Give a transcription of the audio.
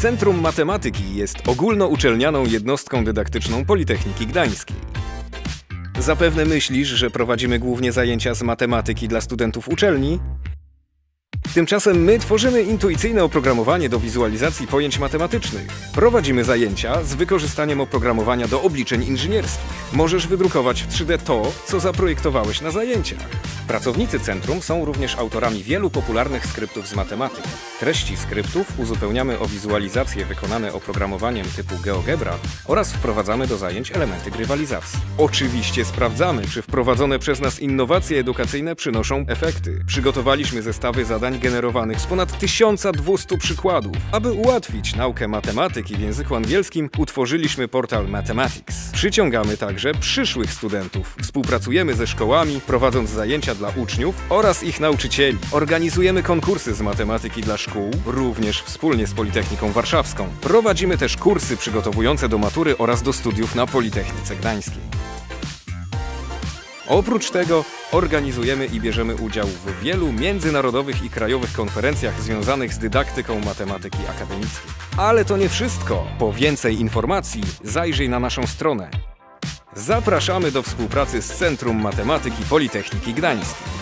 Centrum Matematyki jest ogólnouczelnianą jednostką dydaktyczną Politechniki Gdańskiej. Zapewne myślisz, że prowadzimy głównie zajęcia z matematyki dla studentów uczelni? Tymczasem my tworzymy intuicyjne oprogramowanie do wizualizacji pojęć matematycznych. Prowadzimy zajęcia z wykorzystaniem oprogramowania do obliczeń inżynierskich. Możesz wydrukować w 3D to, co zaprojektowałeś na zajęciach. Pracownicy centrum są również autorami wielu popularnych skryptów z matematyki. Treści skryptów uzupełniamy o wizualizacje wykonane oprogramowaniem typu GeoGebra oraz wprowadzamy do zajęć elementy grywalizacji. Oczywiście sprawdzamy, czy wprowadzone przez nas innowacje edukacyjne przynoszą efekty. Przygotowaliśmy zestawy zadań generowanych z ponad 1200 przykładów. Aby ułatwić naukę matematyki w języku angielskim, utworzyliśmy portal Mathematics. Przyciągamy także przyszłych studentów. Współpracujemy ze szkołami, prowadząc zajęcia dla uczniów oraz ich nauczycieli. Organizujemy konkursy z matematyki dla szkół, również wspólnie z Politechniką Warszawską. Prowadzimy też kursy przygotowujące do matury oraz do studiów na Politechnice Gdańskiej. Oprócz tego organizujemy i bierzemy udział w wielu międzynarodowych i krajowych konferencjach związanych z dydaktyką matematyki akademickiej. Ale to nie wszystko. Po więcej informacji zajrzyj na naszą stronę. Zapraszamy do współpracy z Centrum Matematyki Politechniki Gdańskiej.